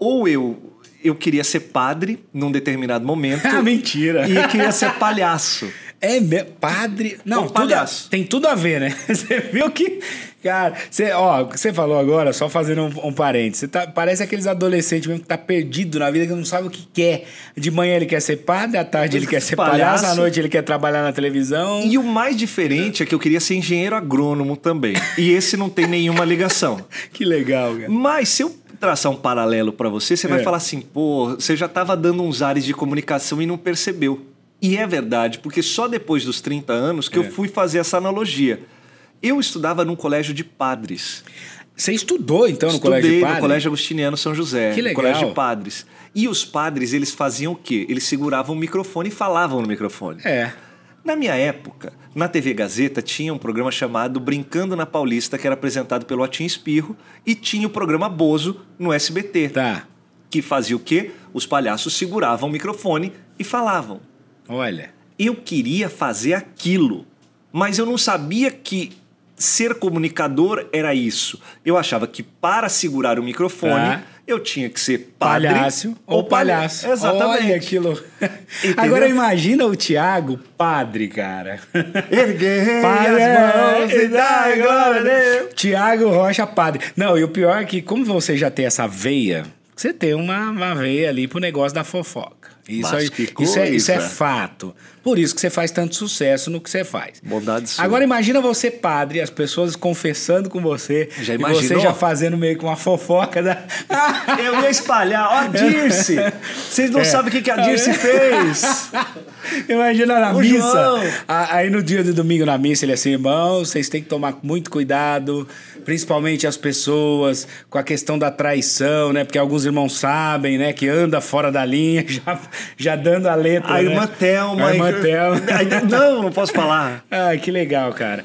ou eu eu queria ser padre num determinado momento. Ah, mentira. E eu queria ser palhaço. É me... padre. Não, Ou tudo palhaço. tem tudo a ver, né? Você viu que. Cara, você, ó, o que você falou agora, só fazendo um, um parênteses. Você tá, parece aqueles adolescentes mesmo que tá perdido na vida, que não sabe o que quer. De manhã ele quer ser padre, à tarde ele quer ser palhaço, Palhaço. à noite ele quer trabalhar na televisão. E o mais diferente é que eu queria ser engenheiro agrônomo também. E esse não tem nenhuma ligação. Que legal, cara. Mas se eu traçar um paralelo pra você, você vai É. falar assim, pô, você já tava dando uns ares de comunicação e não percebeu. E é verdade, porque só depois dos 30 anos que É. eu fui fazer essa analogia. Eu estudava num colégio de padres. Você estudou então no Estudei colégio de no padre? Colégio Agostiniano São José, Que no legal. colégio de padres. E os padres, eles faziam o quê? Eles seguravam o microfone e falavam no microfone. É. Na minha época, na TV Gazeta tinha um programa chamado Brincando na Paulista, que era apresentado pelo Atim Espirro, e tinha o programa Bozo no SBT, Tá. que fazia o quê? Os palhaços seguravam o microfone e falavam. Olha. Eu queria fazer aquilo, mas eu não sabia que ser comunicador era isso. Eu achava que para segurar o microfone, Tá. eu tinha que ser padre Palhaço ou palha- palhaço. Exatamente. Olha aquilo. Entendeu? Agora imagina o Tiago, padre, cara. Erguei Padre, as mãos e. Tiago Rocha, padre. Não, e o pior é que, como você já tem essa veia, você tem uma, uma veia ali pro negócio da fofoca. Isso, Mas aí- isso, é, isso é fato. Por isso que você faz tanto sucesso no que você faz. Bondade sua. Agora imagina você, padre, as pessoas confessando com você. Já e você imaginou? já fazendo meio que uma fofoca da. Eu ia espalhar. Ó, a Dirce! Vocês não É. sabem o que, que a Dirce fez. Imagina na O missa. João. Aí no dia do domingo na missa ele é assim, irmãos, vocês têm que tomar muito cuidado, principalmente as pessoas, com a questão da traição, né? Porque alguns irmãos sabem, né? Que anda fora da linha, já, já dando a letra. A né? irmã Thelma. A irmã Thelma. Não, não posso falar. Ah, que legal, cara.